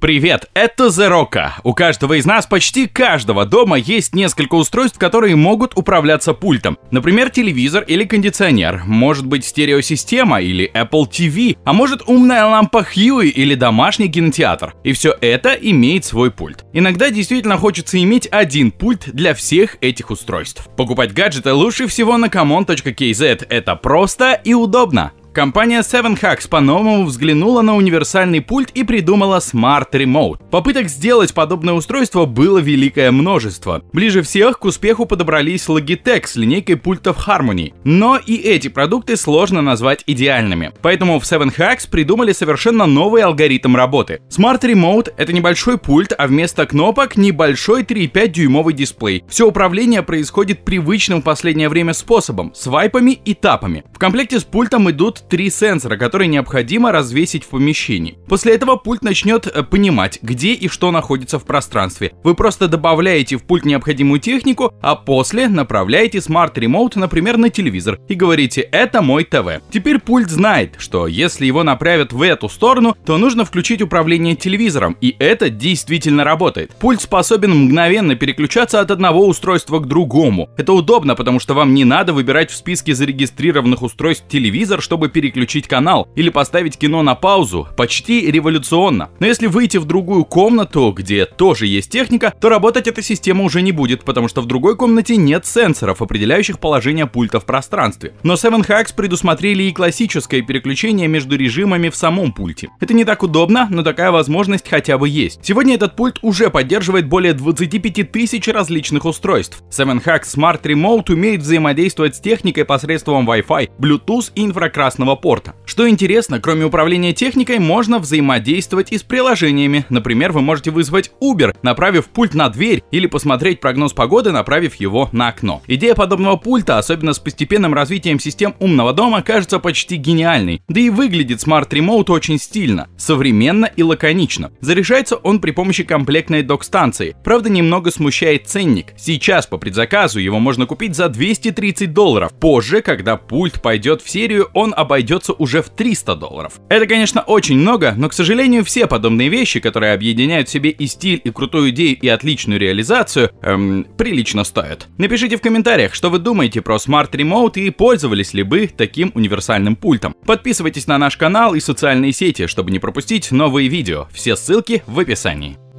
Привет, это Зерока. У каждого из нас, почти каждого дома есть несколько устройств, которые могут управляться пультом. Например, телевизор или кондиционер, может быть стереосистема или Apple TV, а может умная лампа Huey или домашний кинотеатр. И все это имеет свой пульт. Иногда действительно хочется иметь один пульт для всех этих устройств. Покупать гаджеты лучше всего на common.kz. Это просто и удобно. Компания 7Hacks по-новому взглянула на универсальный пульт и придумала Smart Remote. Попыток сделать подобное устройство было великое множество. Ближе всех к успеху подобрались Logitech с линейкой пультов Harmony. Но и эти продукты сложно назвать идеальными. Поэтому в 7Hacks придумали совершенно новый алгоритм работы. Smart Remote — это небольшой пульт, а вместо кнопок небольшой 3,5 дюймовый дисплей. Все управление происходит привычным в последнее время способом — свайпами и тапами. В комплекте с пультом идут три сенсора, которые необходимо развесить в помещении. После этого пульт начнет э, понимать, где и что находится в пространстве. Вы просто добавляете в пульт необходимую технику, а после направляете Smart Remote, например, на телевизор и говорите «это мой ТВ». Теперь пульт знает, что если его направят в эту сторону, то нужно включить управление телевизором, и это действительно работает. Пульт способен мгновенно переключаться от одного устройства к другому. Это удобно, потому что вам не надо выбирать в списке зарегистрированных устройств телевизор, чтобы переключить канал или поставить кино на паузу, почти революционно. Но если выйти в другую комнату, где тоже есть техника, то работать эта система уже не будет, потому что в другой комнате нет сенсоров, определяющих положение пульта в пространстве. Но 7 Hacks предусмотрели и классическое переключение между режимами в самом пульте. Это не так удобно, но такая возможность хотя бы есть. Сегодня этот пульт уже поддерживает более 25 тысяч различных устройств. 7 Hacks Smart Remote умеет взаимодействовать с техникой посредством Wi-Fi, Bluetooth и инфракрасного красного порта. Что интересно, кроме управления техникой, можно взаимодействовать и с приложениями. Например, вы можете вызвать Uber, направив пульт на дверь, или посмотреть прогноз погоды, направив его на окно. Идея подобного пульта, особенно с постепенным развитием систем умного дома, кажется почти гениальной. Да и выглядит Smart Remote очень стильно, современно и лаконично. Заряжается он при помощи комплектной док-станции. Правда, немного смущает ценник. Сейчас по предзаказу его можно купить за 230 долларов. Позже, когда пульт пойдет в серию, он об обойдется уже в 300 долларов. Это, конечно, очень много, но, к сожалению, все подобные вещи, которые объединяют в себе и стиль, и крутую идею, и отличную реализацию, эм, прилично стоят. Напишите в комментариях, что вы думаете про Smart Remote и пользовались ли бы таким универсальным пультом. Подписывайтесь на наш канал и социальные сети, чтобы не пропустить новые видео. Все ссылки в описании.